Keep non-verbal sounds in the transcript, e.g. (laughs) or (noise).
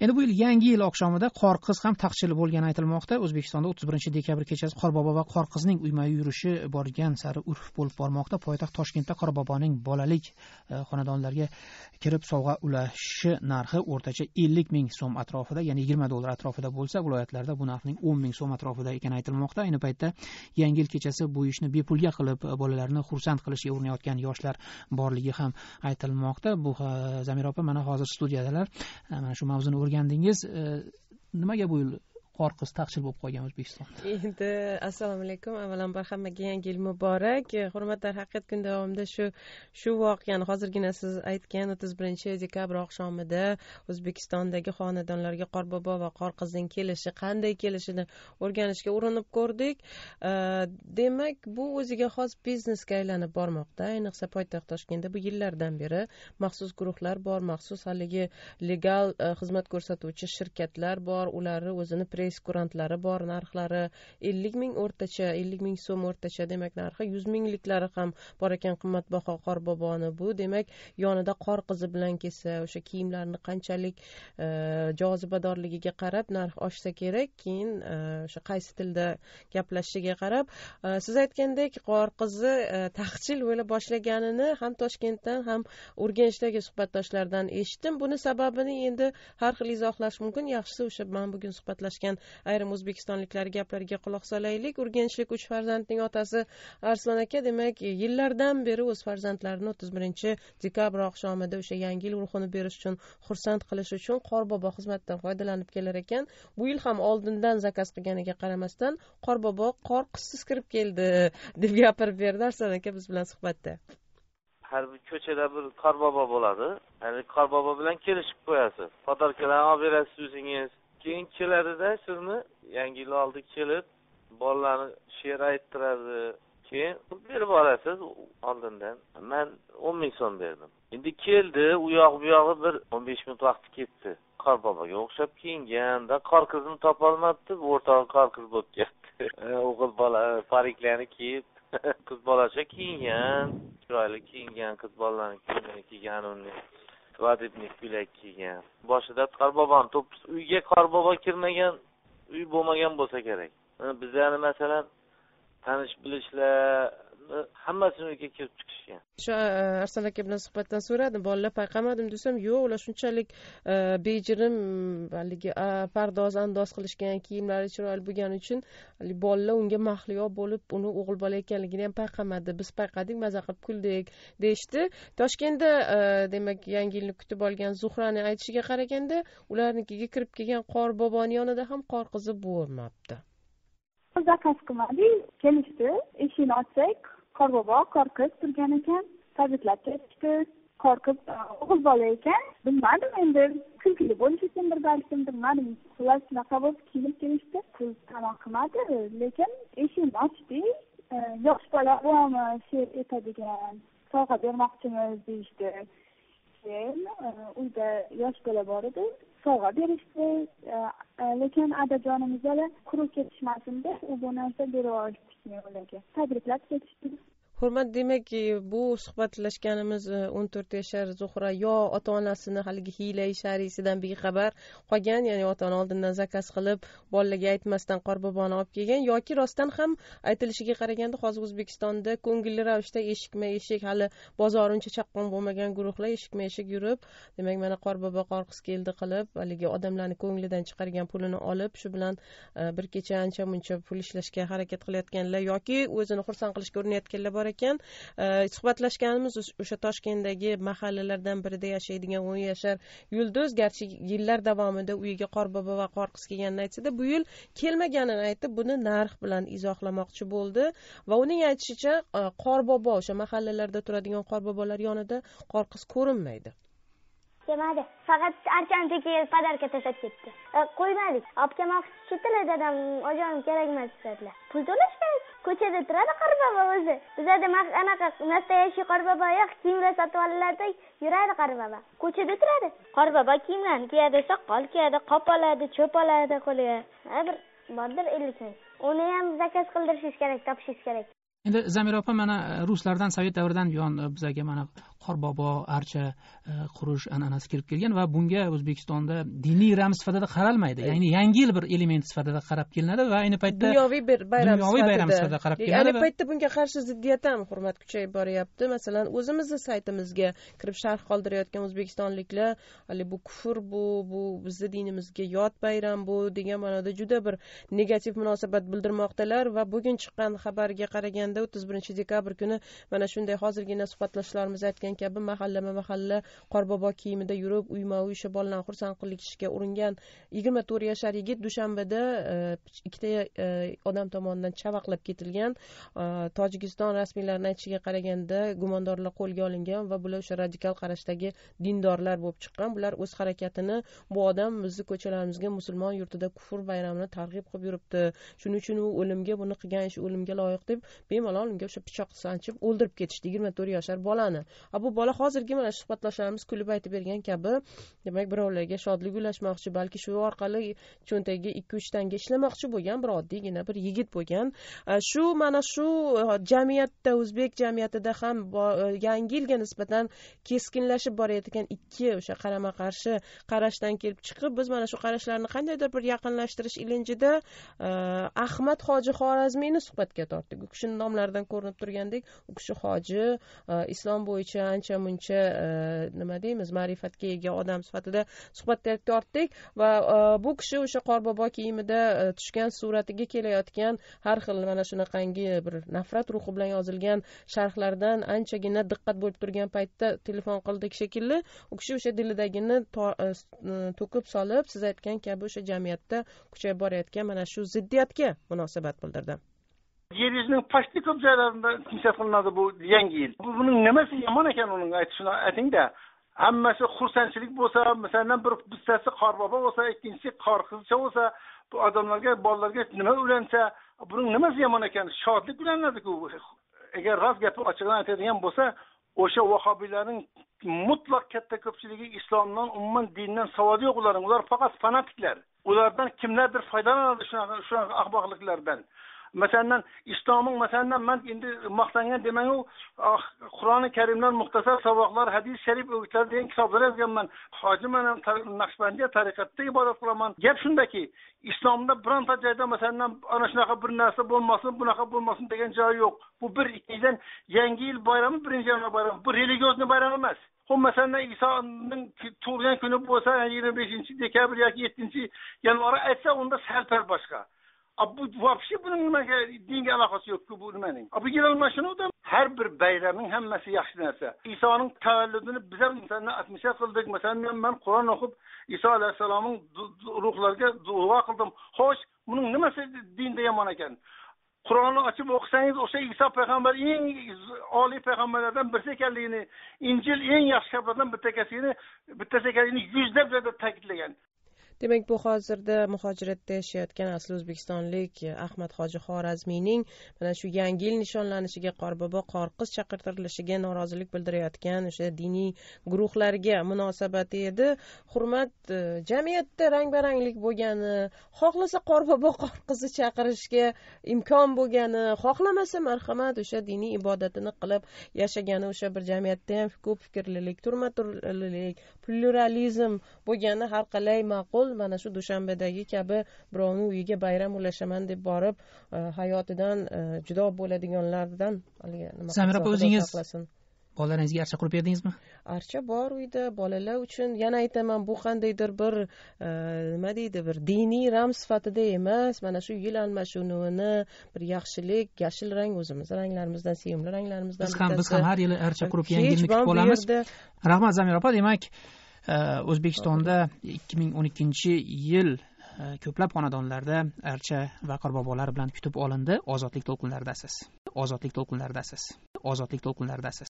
endi bu yil yangi yil oqshomida qorqiz ham taqchil bo'lgani aytilmoqda. O'zbekistonda o'ttiz birinchi dekabr kechasi qorbobo va qorqizning uyma yurishi borgan sari urf bo'lib bormoqda. Poytaxt toshkentda qorboboning bolalik e, xonadonlarga kirib sovg'a ulashi narxi o'rtacha ellik ming so'm atrofida ya'ni yigirma dollar atrofida bo'lsa viloyatlarda bu narxning o'n ming so'm atrofida ekani aytilmoqda. Ayni paytda yangi yil kechasi bu ishni bepulga qilib e, bolalarni xursand qilishga urinayotgan yoshlar borligi ham aytilmoqda. Bu zamira opa mana hozir studiyadalar. E, mana shu mavzuni o'rgandingiz e, nimaga bu orqasi taqchil bo'lib qolgan o'zbekistonda endi assalomu alaykum. Avvalambor hammaga yangi yil muborak. Eh, Hurmatli haqiqat kun davomida shu shu voqeani hozirgina siz aytgan o'ttiz birinchi dekabr oqshomida o'zbekistondagi xonadonlarga qorbobo va qorqizning kelishi qanday kelishini o'rganishga urinib ko'rdik. Eh, demak bu o'ziga xos biznesga aylanib bormoqda. Ayniqsa poytaxt toshkentda bu yillardan beri maxsus guruhlar bor maxsus haligi legal eh, xizmat ko'rsatuvchi shirkatlar bor. Ularni o'zini preykurantlari bor narxlari ellik ming o'rtacha ellik ming so'm o'rtacha demak narxi yuz mingliklari ham bor ekan qimmatbaho qorboboni. Bu demak yonida qor qizi bilan kelsa o'sha kiyimlarni qanchalik e, jozibadorligiga qarab narx oshsa kerak keyin e, o'sha qaysi tilda gaplashishiga qarab e, siz aytgandek qor qizi taxchil bo'la boshlaganini ham toshkentdan ham urganchdagi suhbatdoshlardan eshitdim. Buni sababini endi har xil izohlash mumkin. Yaxshisi o'sha man bugun suhbatlashgan ayrim o'zbekistonliklar gaplariga quloq solaylik. Urganchlik uch farzandning otasi arslon aka demak yillardan beri o'z farzandlarini o'ttiz birinchi dekabr oqshomida o'sha yangi yil ruhini berish uchun xursand qilish uchun qorbobo xizmatidan foydalanib kelar ekan. Bu yil ham oldindan zakaz qilganiga qaramasdan qorbobo qor qizsiz kirib keldi (laughs) deb gapirib berdi arslon aka biz bilan suhbatda. Har bir ko'chada bir qorbobo bo'ladi. Ya'ni qorbobo bilan kelishib qo'yasiz. Podarkalarni olib berasiz o'zingiz. Keyin keladida sizni yangi yil oldi kelib bolalarni she'r ayttiradi keyin berib yuborasiz oldindan. Man o'n ming so'm berdim. Endi keldi u yoq bu yog'i bir o'n besh minut vaqti ketdi. Qor boboga o'xshab kiyinganda qor qizini topolmabdi o'rtog'i qor qiz bo'lib ketdi. (laughs) E, o'g'il bola e, pariklarni kiyib (laughs) qiz bolacha kiyingan chiroyli kiyingan qiz bolalarni kiyimini kiygan uni svadebniy ko'ylak kiygan. Boshida qorboboni to'ppis uyga qorbobo kirmagan uy bo'lmagan bo'lsa kerak. Bizani masalan tanish bilishlar hammasini uyga kirib chiqishgan o'sha e, arslon aka bilan suhbatdan so'radim bolalar payqamadim desam yo'q ular shunchalik e, bejirim haligi pardoz andoz qilishgan kiyimlari chiroyli bo'lgani uchun bolalar unga mahliyo bo'lib uni o'g'il bola ekanligini ham payqamadi. Biz payqadik maza qilib kuldik deyishdi. Toshkentda e, demak yangi yilni kutib olgan zuhrani aytishiga qaraganda ularnikiga kirib kelgan qor boboni yonida ham qor qizi bo'lmabdi. Zakaz qilmadik kelishdi. Eshikni ochsak qorbobo qorqiz turgan ekan tabriklab ketishdi qor qiz o'g'il bola ekan bilmadim endi kulgili bo'lishi uchundir balkim bilmadim xullas shunaqa bo'lib kiyinib kelishdi. Pul tamom qilmadi lekin eshikni ochdi e, yosh bola buvami she'r aytadigan sovg'a bermoqchimiz deyishdi. Keyin eh, uyda yosh bola bor edi. Sovg'a berishdi. Eh, eh, lekin adajonimiz hali quruq ketishmasin deb u bu narsa berib yuborishdik ularga. Tabriklab ketishdi. Hurmat demak bu suhbatlashganimiz e, o'n to'rt yashar zuhra yo ota onasini haligi hiylai sharisidan bexabar qolgan ya'ni ota ona oldindan zakaz qilib bolalarga aytmasdan qorboboni olib kelgan yoki rostdan ham aytilishiga qaraganda hozir o'zbekistonda ko'ngilli ravishda eshikma eshik hali bozor uncha chaqqon bo'lmagan guruhlar eshikma eshik yurib demak mana qorbobo qorqiz keldi qilib haligi odamlarni ko'nglidan chiqargan pulini olib shu bilan e, bir kecha ancha muncha pul ishlashga harakat qilayotganlar yoki o'zini xursand qilishga urinayotganlar bor bor ekan. Suhbatlashganimiz o'sha toshkentdagi mahallalardan birida yashaydigan o'n yashar yulduz. Garchi yillar davomida uyiga qorbobo va qorqiz kelganini aytsada bu yil kelmaganini aytib buni narx bilan izohlamoqchi bo'ldi. Va uning aytishicha e, qorbobo o'sha mahallalarda turadigan qorbobolar yonida qorqiz ko'rinmaydi. Kelmadi. Faqat archani kelib podarka tashlab ketdi. E, qo'ymadik. Olib kelmoqchi ketdilar dadam. Ojonim kerak emas dedilar. Pul to'lash kerak ko'chada turadi qorbobo o'zi. Bizada anaqa настоящий qorbobo yo'q kiyimlar sotib oladilarda yuradi qorbobo. Ko'chada turadi. Qorbobo kiyimlarni kiyadi soqol kiyadi qop oladi cho'p oladi qo'liga. Bir bordir ellik ming uni ham zakaz qildirishingiz kerak topishingiz kerak. Endi zamira opa mana e, ruslardan sovet davridan buyon e, bizga mana qorbobo archa e, qurish an'anasi kirib kelgan va bunga o'zbekistonda diniy ramz sifatida qaralmaydi. Ya'ni yangi yil bir element sifatida qarab kelinadi va ayni paytda dunyoviy bir bayram dunyoviy bayram sifatida. qarab kelinadi ayni paytda bunga qarshi ziddiyat ham hurmat kuchayib boryapti. Masalan o'zimizni saytimizga kirib sharh qoldirayotgan o'zbekistonliklar hali bu kufr bu bu bizni dinimizga yot bayram bu degan ma'noda juda bir negativ munosabat bildirmoqdalar va bugun chiqqan xabarga qaraganda o'ttiz birinchi dekabr kuni mana shunday hozirgina suhbatdoshlarimiz aytgan kabi mahallama mahalla qorbobo kiyimida yurib uyma uy o'sha bolalarni xursand qilishga uringan yigirma to'rt yashar yigit dushanbada e, ikkita e, odam tomonidan chavaqlab ketilgan e, tojikiston rasmiylarining aytishiga qaraganda gumondorlar qo'lga olingan va bular o'sha radikal qarashdagi dindorlar bo'lib chiqqan. Bular o'z harakatini bu odam bizni ko'chalarimizga musulmon yurtida kufr bayramini targ'ib qilib yuribdi. Shuning uchun u o'limga buni qilgan ishi o'limga loyiq deb bemalol unga o'sha pichoq sanchib o'ldirib ketishdi. Yigirma to'rt yashar bolani. Bu bola hozirgi mana shu suhbatdoshlarimiz kulib aytib bergan kabi. Demak birovlarga shodlik ulashmoqchi balki shu orqali cho'ntagiga ikki uch tanga ishlamoqchi bo'lgan bir oddiygina bir yigit bo'lgan. Shu mana shu э, jamiyatda o'zbek jamiyatida ham э, yangi yilga nisbatan keskinlashib borayotgan ikki o'sha qarama qarshi qarashdan kelib chiqib biz mana shu qarashlarni qandaydir bir yaqinlashtirish ilinjida э, ahmad hoji xorazmiyni suhbatga tortdik. U kishini nomlaridan ko'rinib turgandek u kishi hoji islom bo'yicha ancha muncha e, nima deymiz ma'rifatga ega odam sifatida suhbatga tortdik va e, bu kishi o'sha qorbobo kiyimida e, tushgan suratiga kelayotgan har xil mana shunaqangi bir nafrat ruhi bilan yozilgan sharhlardan anchagina diqqat bo'lib turgan paytda telefon qildik shekilli. U kishi o'sha dilidagini to'kib solib siz aytgan kabi o'sha jamiyatda kuchayib borayotgan mana shu ziddiyatga munosabat bildirdi. Yer yuzining pastli ko'p joylarida kimsa qilinadi bu yangi yil. Buning nimasi yomon ekan uning? Aytishini aytingda. Hammasi xursandchilik bo'lsa masalan bir bittasi qorbobo bo'lsa ikkinchisi qizcha bo'lsa bu odamlarga bolalarga nima ulansa buning nimasi yomon ekan? Shodlik ulanadiku agar rost gapni ochig'ini aytadigan bo'lsa o'sha vahobiylarning mutlaq katta ko'pchiligi islomdan umuman dindan savodi yo'q ularning. Ular faqat fanatiklar. Ulardan kimlardir foydalanadi shunaqa shunaqa ahmoqliklardan. Məsələn, İslamın məsələn mən indi maqtanyan demək o, ah, Qurani Kərimlər, müxtəsər savaqlar, hədis şərif öğütləri deyən kitabları yazgan mən. Hacı mənim Naxçıvəndiyə tariqətdə ibarət qılaman. Gəl şundakı İslamda biranta cəydə məsələn ana şunaqa bir nəsə olmasın, bunaqa olmasın deyən cəyi yox. Bu bir ikinciden yeni yıl bayramı, birinci yıl bayramı. Bu religiozlu bayram olmaz. O mesela İsa'nın tuğulan günü bu olsa 25. dekabr ya 7. yanvarı etse onda serper başka. Bu вообще buni nimaga dinga aloqasi yo'qku bu nimaning bu mana har bir bayramning hammasi yaxshi narsa isoning tavalludini biz ham masalan atmisha qildik masalan man qur'on o'qib iso alayhissalomning ruhlariga duo qildim xo'sh buning nimasi dinda yomon ekan qur'onni ochib o'qisangiz o'sha iso payg'ambar eng oliy payg'ambarlardan birisi ekanligini injil eng yaxshi kitoblardan bitta ekanligini bittasi ekanligini yuzlab joyda ta'kidlagan demak bu hozirda muhojiratda yashayotgan asli o'zbekistonlik ahmad hoji xorazmiyning mana shu yangi yil nishonlanishiga qorbobo qorqiz chaqirtirilishiga norozilik bildirayotgan o'sha diniy guruhlarga munosabati edi. Hurmat e, jamiyatda rang baranglik bo'lgani xohlasa qorbobo qorqizni chaqirishga imkon bo'lgani xohlamasa marhamat o'sha diniy ibodatini qilib yashagani o'sha bir jamiyatda ham ko'p fikrlilik turma turlilik pluralizm bo'lgani har qalay ma'qul ma'qul mana shu dushanbadagi kabi birovni uyiga bayram ulashaman deb borib e, hayotidan e, judo bo'ladiganlardan samira opa o'zingiz bolalaringizga archa qurib berdingizmi? Archa bor uyda bolalar uchun. Yana aytaman bu qandaydir bir e, nima deydi bir diniy ramz sifatida emas. Mana shu yil almashinuvini bir yaxshilik yashil rang o'zimizni ranglarimizdan sevimli ranglarimizdan biz ham biz ham har yili archa qurib yangi yilni kutib qolamiz. rahmat zamira opa. Demak o'zbekistonda ikki ming o'n ikkinchi yil e, ko'plab xonadonlarda archa va qorbobolar bilan kutib olindi. Ozodlik to'lqinlaridasiz. Ozodlik to'lqinlaridasiz. Ozodlik to'lqinlaridasiz.